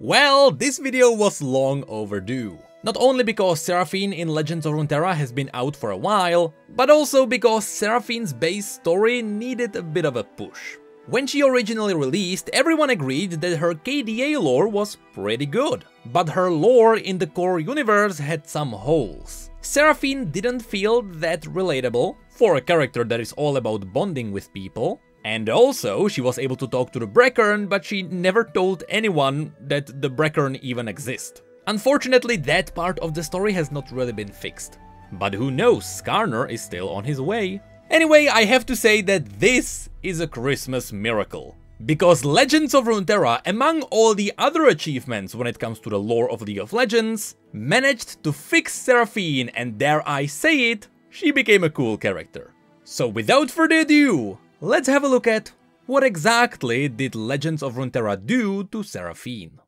Well, this video was long overdue. Not only because Seraphine in Legends of Runeterra has been out for a while, but also because Seraphine's base story needed a bit of a push. When she originally released, everyone agreed that her KDA lore was pretty good, but her lore in the core universe had some holes. Seraphine didn't feel that relatable for a character that is all about bonding with people, and also, she was able to talk to the Brackern, but she never told anyone that the Brackern even exist. Unfortunately, that part of the story has not really been fixed. But who knows, Skarner is still on his way. Anyway, I have to say that this is a Christmas miracle. Because Legends of Runeterra, among all the other achievements when it comes to the lore of League of Legends, managed to fix Seraphine and dare I say it, she became a cool character. So without further ado, let's have a look at what exactly did Legends of Runeterra do to Seraphine.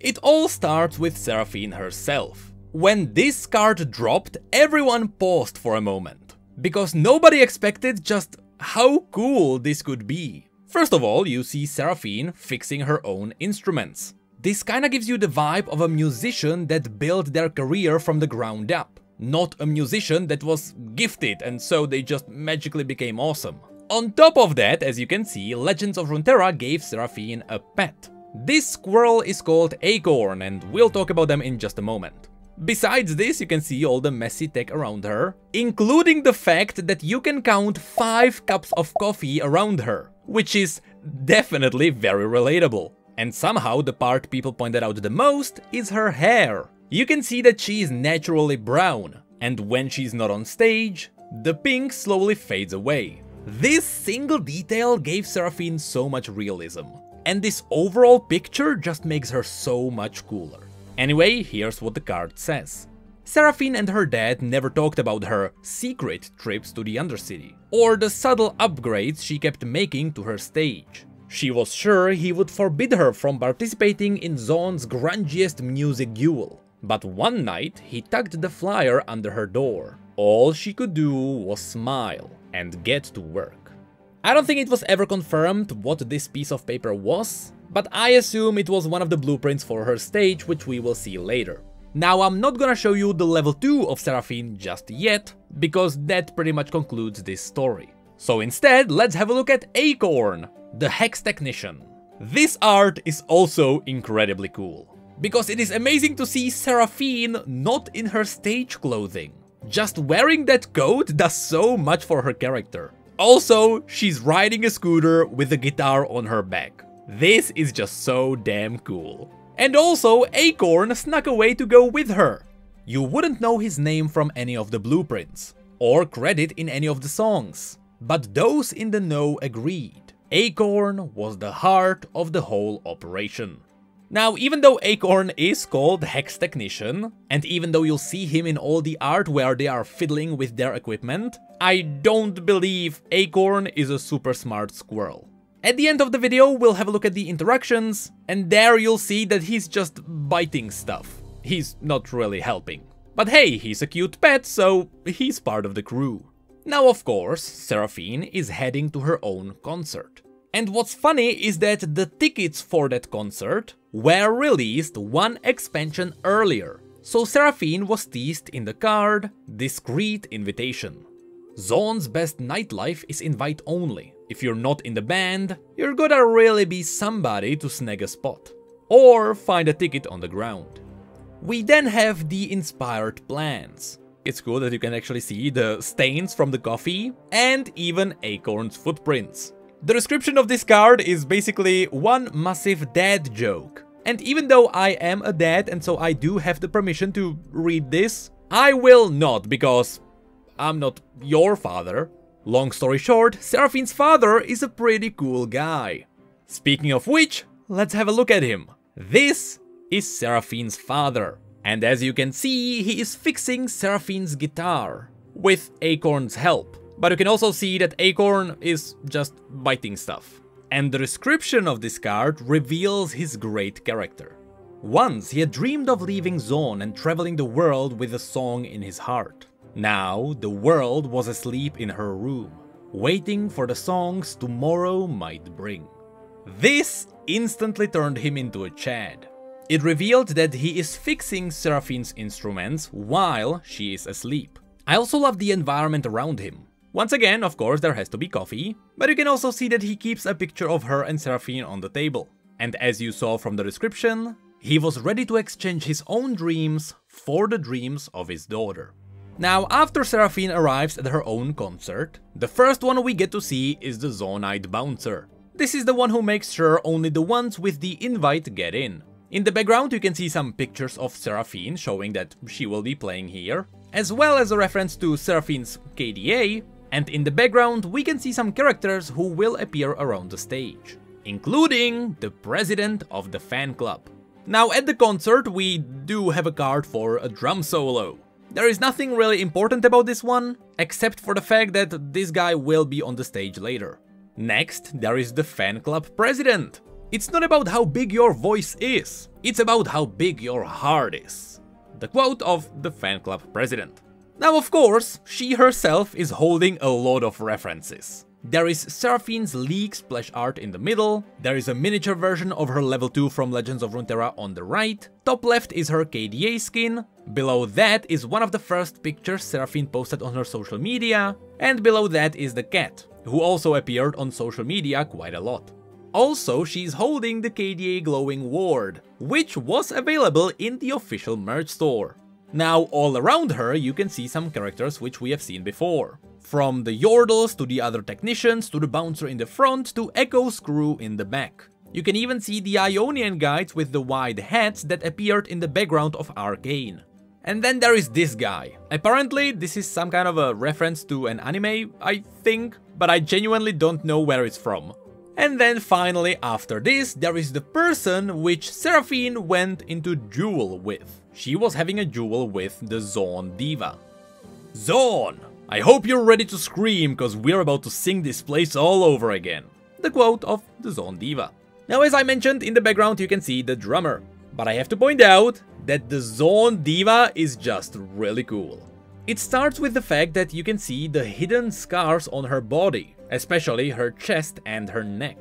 It all starts with Seraphine herself. When this card dropped, everyone paused for a moment, because nobody expected just how cool this could be. First of all, you see Seraphine fixing her own instruments. This kinda gives you the vibe of a musician that built their career from the ground up, not a musician that was gifted and so they just magically became awesome. On top of that, as you can see, Legends of Runeterra gave Seraphine a pet. This squirrel is called Acorn, and we'll talk about them in just a moment. Besides this, you can see all the messy tech around her, including the fact that you can count 5 cups of coffee around her, which is definitely very relatable. And somehow the part people pointed out the most is her hair. You can see that she is naturally brown, and when she's not on stage, the pink slowly fades away. This single detail gave Seraphine so much realism, and this overall picture just makes her so much cooler. Anyway, here's what the card says. Seraphine and her dad never talked about her secret trips to the Undercity, or the subtle upgrades she kept making to her stage. She was sure he would forbid her from participating in Zaun's grungiest music duel, but one night he tucked the flyer under her door. All she could do was smile and get to work. I don't think it was ever confirmed what this piece of paper was, but I assume it was one of the blueprints for her stage, which we will see later. Now I'm not gonna show you the level 2 of Seraphine just yet, because that pretty much concludes this story. So instead, let's have a look at Acorn, the Hex Technician. This art is also incredibly cool, because it is amazing to see Seraphine not in her stage clothing. Just wearing that coat does so much for her character. Also, she's riding a scooter with a guitar on her back. This is just so damn cool. And also, Acorn snuck away to go with her. You wouldn't know his name from any of the blueprints, or credit in any of the songs. But those in the know agreed. Acorn was the heart of the whole operation. Now, even though Acorn is called Hex Technician, and even though you'll see him in all the art where they are fiddling with their equipment, I don't believe Acorn is a super smart squirrel. At the end of the video, we'll have a look at the interactions, and there you'll see that he's just biting stuff. He's not really helping. But hey, he's a cute pet, so he's part of the crew. Now, of course, Seraphine is heading to her own concert. And what's funny is that the tickets for that concert were released one expansion earlier, so Seraphine was teased in the card Discreet Invitation. Zaun's best nightlife is invite only. If you're not in the band, you're gonna really be somebody to snag a spot. Or find a ticket on the ground. We then have the inspired plans. It's cool that you can actually see the stains from the coffee and even Acorn's footprints. The description of this card is basically one massive dad joke. And even though I am a dad and so I do have the permission to read this, I will not because I'm not your father. Long story short, Seraphine's father is a pretty cool guy. Speaking of which, let's have a look at him. This is Seraphine's father. And as you can see, he is fixing Seraphine's guitar with Acorn's help. But you can also see that Acorn is just biting stuff. And the description of this card reveals his great character. Once he had dreamed of leaving Zaun and traveling the world with a song in his heart. Now the world was asleep in her room, waiting for the songs tomorrow might bring. This instantly turned him into a Chad. It revealed that he is fixing Seraphine's instruments while she is asleep. I also love the environment around him. Once again, of course, there has to be coffee, but you can also see that he keeps a picture of her and Seraphine on the table. And as you saw from the description, he was ready to exchange his own dreams for the dreams of his daughter. Now, after Seraphine arrives at her own concert, the first one we get to see is the Zaunite Bouncer. This is the one who makes sure only the ones with the invite get in. In the background you can see some pictures of Seraphine showing that she will be playing here, as well as a reference to Seraphine's KDA, and in the background we can see some characters who will appear around the stage, including the president of the fan club. Now at the concert we do have a card for a drum solo. There is nothing really important about this one, except for the fact that this guy will be on the stage later. Next, there is the fan club president. It's not about how big your voice is, it's about how big your heart is. The quote of the fan club president. Now of course, she herself is holding a lot of references. There is Seraphine's League splash art in the middle, there is a miniature version of her level 2 from Legends of Runeterra on the right, top left is her KDA skin, below that is one of the first pictures Seraphine posted on her social media, and below that is the cat, who also appeared on social media quite a lot. Also, she's holding the KDA glowing ward, which was available in the official merch store. Now, all around her, you can see some characters which we have seen before. From the Yordles to the other technicians to the bouncer in the front to Ekko's crew in the back. You can even see the Ionian guides with the wide hats that appeared in the background of Arcane. And then there is this guy. Apparently, this is some kind of a reference to an anime, I think, but I genuinely don't know where it's from. And then finally, after this, there is the person which Seraphine went into duel with. She was having a duel with the Zaun Diva. Zaun! I hope you're ready to scream, cause we're about to sing this place all over again. The quote of the Zaun Diva. Now as I mentioned, in the background you can see the drummer. But I have to point out that the Zaun Diva is just really cool. It starts with the fact that you can see the hidden scars on her body, especially her chest and her neck.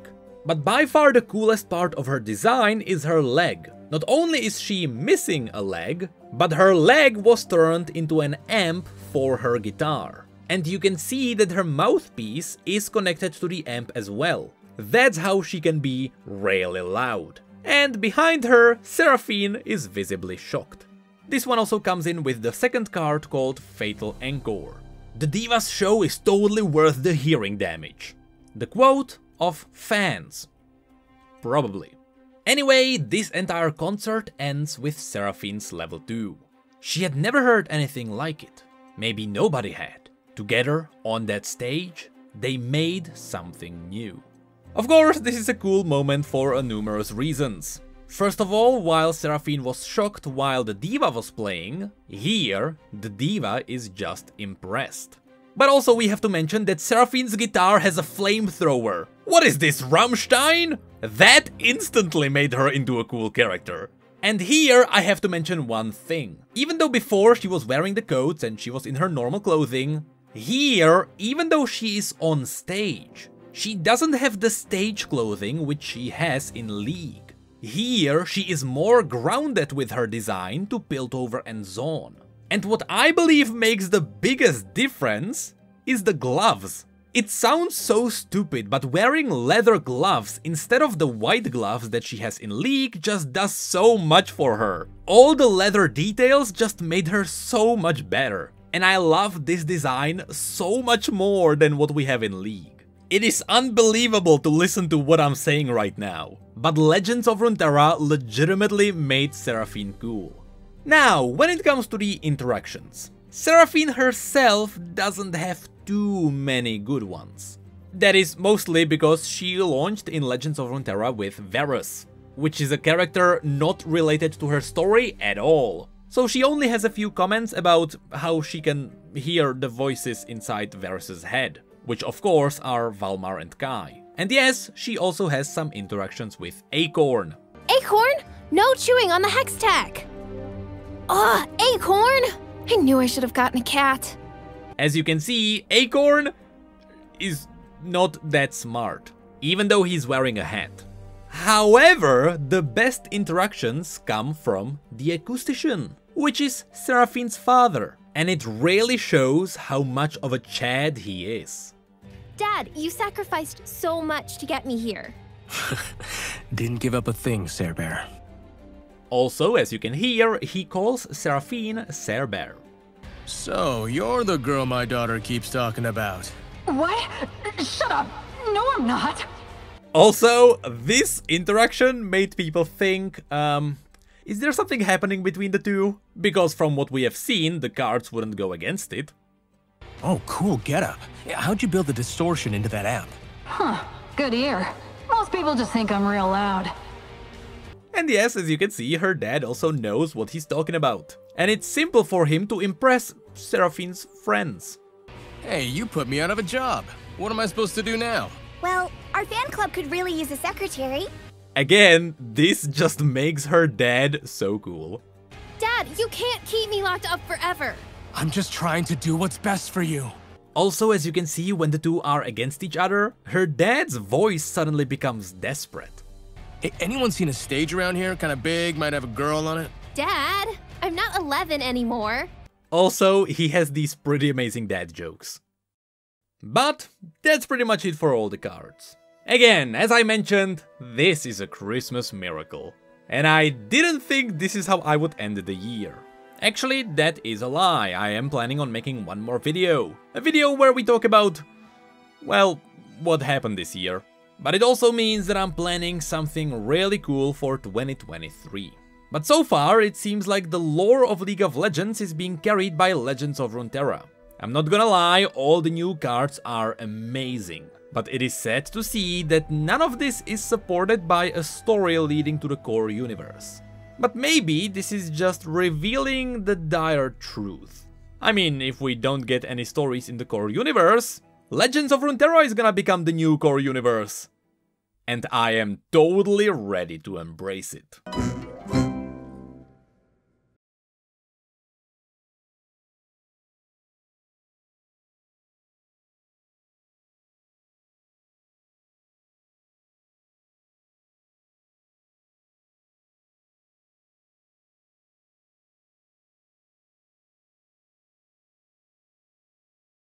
But by far the coolest part of her design is her leg. Not only is she missing a leg, but her leg was turned into an amp for her guitar. And you can see that her mouthpiece is connected to the amp as well. That's how she can be really loud. And behind her, Seraphine is visibly shocked. This one also comes in with the second card called Fatal Encore. The Divas show is totally worth the hearing damage. The quote of fans. Probably. Anyway, this entire concert ends with Seraphine's level 2. She had never heard anything like it. Maybe nobody had. Together, on that stage, they made something new. Of course, this is a cool moment for numerous reasons. First of all, while Seraphine was shocked while the diva was playing, here, the diva is just impressed. But also we have to mention that Seraphine's guitar has a flamethrower. What is this, Rammstein? That instantly made her into a cool character. And here I have to mention one thing. Even though before she was wearing the coats and she was in her normal clothing, here, even though she is on stage, she doesn't have the stage clothing which she has in League. Here, she is more grounded with her design to Piltover and Zaun. And what I believe makes the biggest difference is the gloves. It sounds so stupid, but wearing leather gloves instead of the white gloves that she has in League just does so much for her. All the leather details just made her so much better. And I love this design so much more than what we have in League. It is unbelievable to listen to what I'm saying right now, but Legends of Runeterra legitimately made Seraphine cool. Now, when it comes to the interactions, Seraphine herself doesn't have too many good ones. That is mostly because she launched in Legends of Runeterra with Varus, which is a character not related to her story at all. So she only has a few comments about how she can hear the voices inside Varus's head, which of course are Valmar and Kai. And yes, she also has some interactions with Acorn. Acorn? No chewing on the Hextech! Ugh, ah, Acorn! I knew I should have gotten a cat. As you can see, Acorn is not that smart, even though he's wearing a hat. However, the best interactions come from the acoustician, which is Seraphine's father, and it really shows how much of a Chad he is. Dad, you sacrificed so much to get me here. Didn't give up a thing, Cerber. Also, as you can hear, he calls Seraphine Cerber. So, you're the girl my daughter keeps talking about. What? Shut up. No, I'm not. Also, this interaction made people think, um, is there something happening between the two? Because from what we have seen, the cards wouldn't go against it. Oh, cool getup. How'd you build the distortion into that amp? Huh. Good ear. Most people just think I'm real loud. And yes, as you can see, her dad also knows what he's talking about. And it's simple for him to impress Seraphine's friends. Hey, you put me out of a job. What am I supposed to do now? Well, our fan club could really use a secretary. Again, this just makes her dad so cool. Dad, you can't keep me locked up forever. I'm just trying to do what's best for you. Also, as you can see, when the two are against each other, her dad's voice suddenly becomes desperate. Hey, anyone seen a stage around here? Kinda big, might have a girl on it? Dad, I'm not 11 anymore. Also, he has these pretty amazing dad jokes. But that's pretty much it for all the cards. Again, as I mentioned, this is a Christmas miracle. And I didn't think this is how I would end the year. Actually, that is a lie, I am planning on making one more video. A video where we talk about, well, what happened this year. But it also means that I'm planning something really cool for 2023. But so far, it seems like the lore of League of Legends is being carried by Legends of Runeterra. I'm not gonna lie, all the new cards are amazing. But it is sad to see that none of this is supported by a story leading to the core universe. But maybe this is just revealing the dire truth. I mean, if we don't get any stories in the core universe, Legends of Runeterra is gonna become the new core universe. And I am totally ready to embrace it.